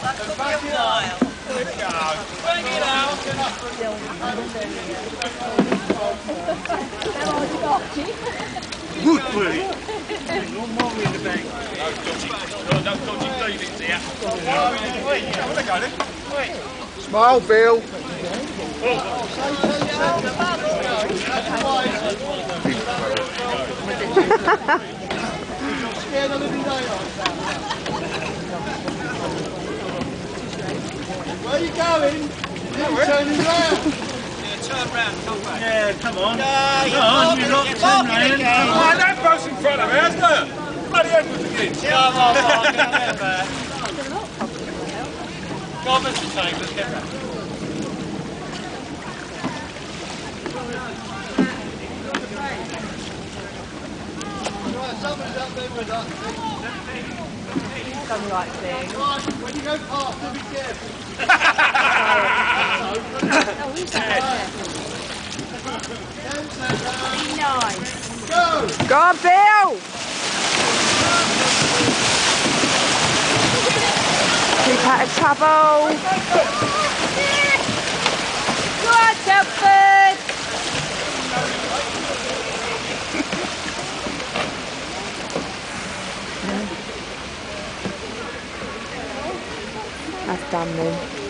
That took me a while. Bring it out. Good boy. No more in the bank. No dodgy, no, no dodgy leavings here. Smile, Bill. Where are you going? You're turning round. Turn round, come back. Yeah, come on. Yeah, Come on, you're not you're round. again. That bus in front of me, hasn't it? Bloody Edwards again. Come on, Mark, get there. Go on, Mr. Chambers, get back. Right, someone's up there with us. done the right thing. When you go past, do be careful. Nice. Go! Go on, Bill! Keep out of trouble. Go on, Telford! That's done then.